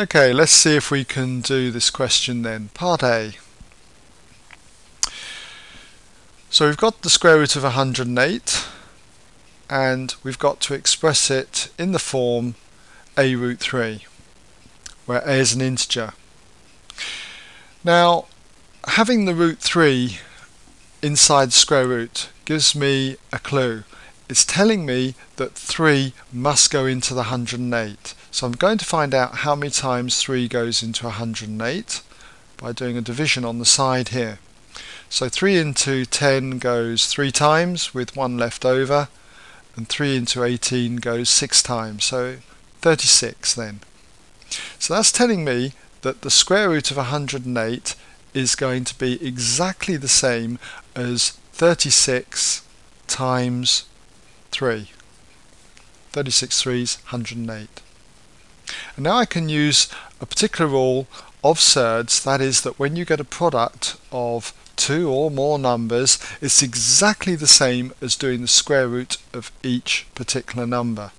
Okay, let's see if we can do this question then. Part A. So we've got the square root of 108 and we've got to express it in the form a root 3 where a is an integer. Now having the root 3 inside square root gives me a clue. It's telling me that 3 must go into the 108. So I'm going to find out how many times 3 goes into 108 by doing a division on the side here. So 3 into 10 goes 3 times with 1 left over and 3 into 18 goes 6 times, so 36 then. So that's telling me that the square root of 108 is going to be exactly the same as 36 times 3. 36 threes, 108. And now I can use a particular rule of surds, that is that when you get a product of two or more numbers, it's exactly the same as doing the square root of each particular number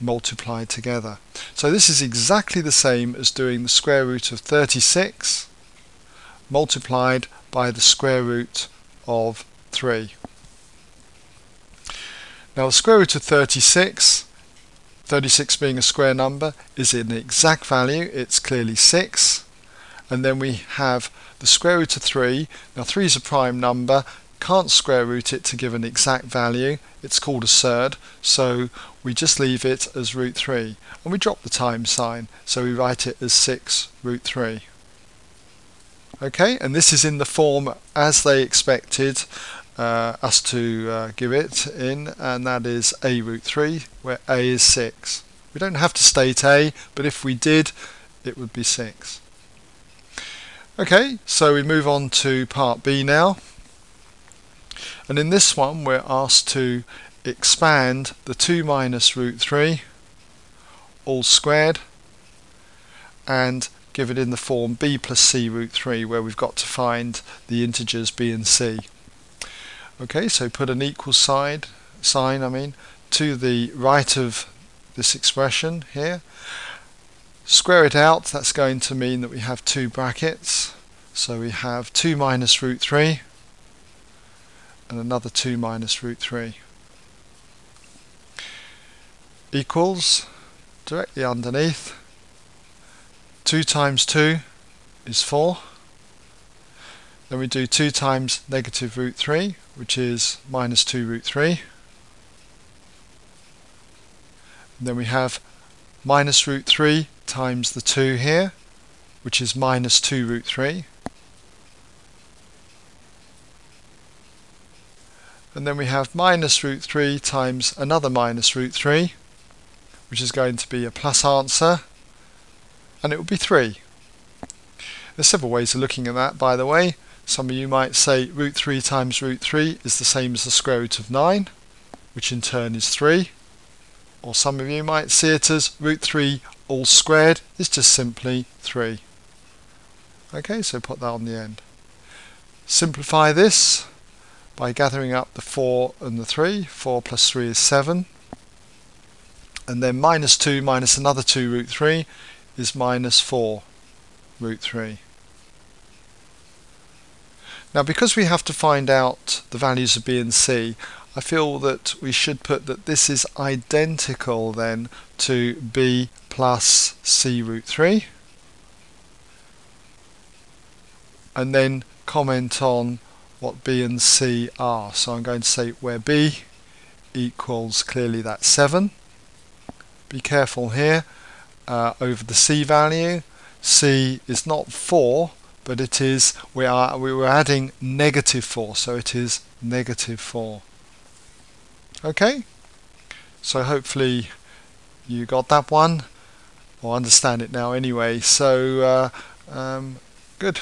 multiplied together. So this is exactly the same as doing the square root of 36 multiplied by the square root of 3. Now the square root of 36 36 being a square number is an exact value, it's clearly 6. And then we have the square root of 3. Now 3 is a prime number, can't square root it to give an exact value. It's called a surd, so we just leave it as root 3. And we drop the time sign, so we write it as 6 root 3. Okay, and this is in the form as they expected uh, us to uh, give it in and that is a root 3 where a is 6. We don't have to state a but if we did it would be 6. Okay so we move on to part B now and in this one we're asked to expand the 2 minus root 3 all squared and give it in the form b plus c root 3 where we've got to find the integers b and c. Okay, so put an equal side sign, I mean, to the right of this expression here. Square it out, that's going to mean that we have two brackets. So we have 2 minus root 3 and another 2 minus root 3 equals directly underneath 2 times 2 is 4 then we do 2 times negative root 3, which is minus 2 root 3. And then we have minus root 3 times the 2 here, which is minus 2 root 3. And then we have minus root 3 times another minus root 3, which is going to be a plus answer, and it will be 3. There's several ways of looking at that, by the way. Some of you might say root 3 times root 3 is the same as the square root of 9, which in turn is 3. Or some of you might see it as root 3 all squared is just simply 3. Okay, so put that on the end. Simplify this by gathering up the 4 and the 3. 4 plus 3 is 7. And then minus 2 minus another 2 root 3 is minus 4 root 3. Now because we have to find out the values of b and c, I feel that we should put that this is identical then to b plus c root 3 and then comment on what b and c are. So I'm going to say where b equals clearly that 7. Be careful here uh, over the c value. c is not 4 but it is we are we were adding negative 4 so it is negative 4 okay? So hopefully you got that one or understand it now anyway. So uh, um, good